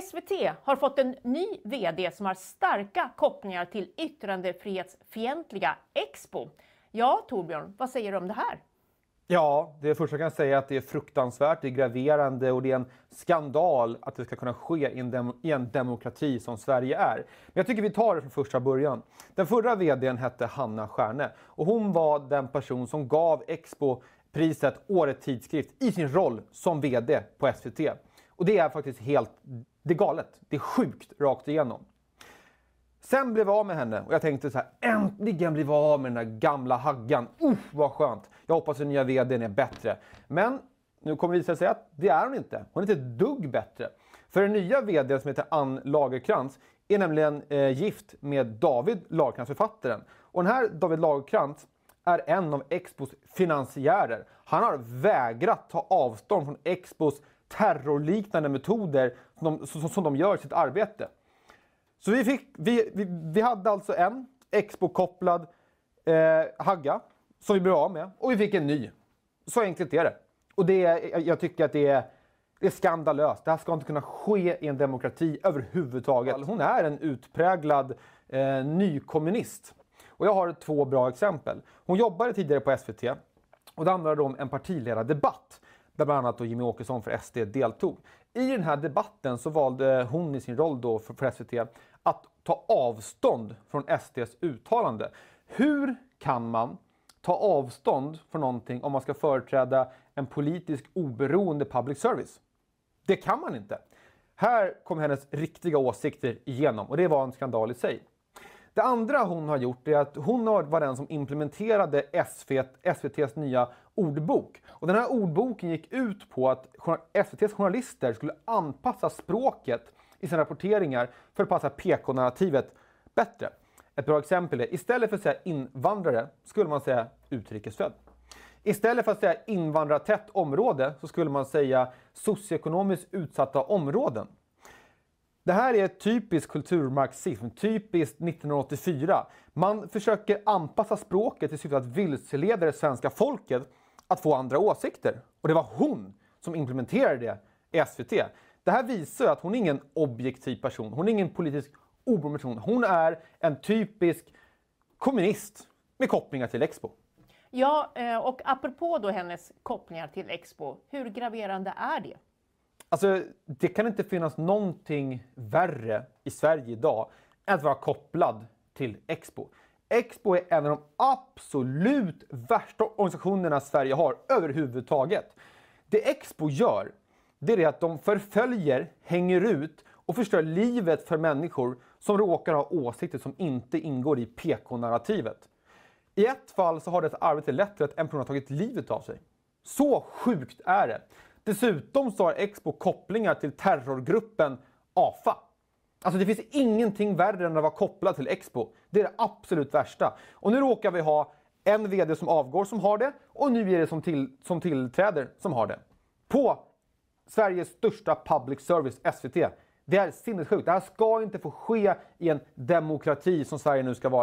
SVT har fått en ny VD som har starka kopplingar till yttrandefrihetsfientliga Expo. Ja, Torbjörn, vad säger du om det här? Ja, det första jag kan säga är att det är fruktansvärt, det är graverande och det är en skandal att det ska kunna ske i en, dem i en demokrati som Sverige är. Men jag tycker vi tar det från första början. Den förra VDn hette Hanna Stjärne och hon var den person som gav Expo priset Årets tidskrift i sin roll som VD på SVT. Och det är faktiskt helt det är galet. Det är sjukt rakt igenom. Sen blev jag av med henne och jag tänkte så här, äntligen blev vi av med den där gamla haggan. Uff, vad skönt. Jag hoppas den nya VDn är bättre. Men nu kommer det visa sig att det är hon inte. Hon är inte ett dugg bättre. För den nya VDn som heter Ann Lagerkrans är nämligen eh, gift med David Lagerkrans, författaren. Och den här David Lagerkrans är en av Expos finansiärer. Han har vägrat ta avstånd från Expos terrorliknande metoder som de, som, som de gör i sitt arbete. Så vi, fick, vi, vi, vi hade alltså en Expo-kopplad eh, hagga som vi blev av med och vi fick en ny. Så enkelt är det. Och det är, jag tycker att det är, det är skandalöst. Det här ska inte kunna ske i en demokrati överhuvudtaget. Hon är en utpräglad eh, nykommunist. Och jag har två bra exempel. Hon jobbade tidigare på SVT och det handlade om en partiledardebatt där bland annat då Jimmy Åkesson för SD deltog. I den här debatten så valde hon i sin roll då för, för SVT att ta avstånd från SDs uttalande. Hur kan man ta avstånd från någonting om man ska företräda en politisk oberoende public service? Det kan man inte. Här kom hennes riktiga åsikter igenom och det var en skandal i sig. Det andra hon har gjort är att hon var den som implementerade SVTs nya ordbok. Och den här ordboken gick ut på att SVTs journalister skulle anpassa språket i sina rapporteringar för att passa PK-narrativet bättre. Ett bra exempel är istället för att säga invandrare skulle man säga utrikesfödd. Istället för att säga invandrartätt område så skulle man säga socioekonomiskt utsatta områden. Det här är typisk kulturmarxism, typiskt 1984. Man försöker anpassa språket i syfte att vilseleda det svenska folket att få andra åsikter. Och det var hon som implementerade det i SVT. Det här visar att hon är ingen objektiv person. Hon är ingen politisk oberoende person. Hon är en typisk kommunist med kopplingar till Expo. Ja, eh, och apropå då hennes kopplingar till Expo, hur graverande är det? Alltså, det kan inte finnas någonting värre i Sverige idag än att vara kopplad till Expo. Expo är en av de absolut värsta organisationerna Sverige har överhuvudtaget. Det Expo gör, det är att de förföljer, hänger ut och förstör livet för människor som råkar ha åsikter som inte ingår i PK-narrativet. I ett fall så har detta arbete lett till att en person har tagit livet av sig. Så sjukt är det. Dessutom så har Expo kopplingar till terrorgruppen AFA. Alltså det finns ingenting värre än att vara kopplad till Expo. Det är det absolut värsta. Och nu råkar vi ha en VD som avgår som har det och nu är det som, till, som tillträder som har det. På Sveriges största public service, SVT. Det är sinnessjukt. Det här ska inte få ske i en demokrati som Sverige nu ska vara.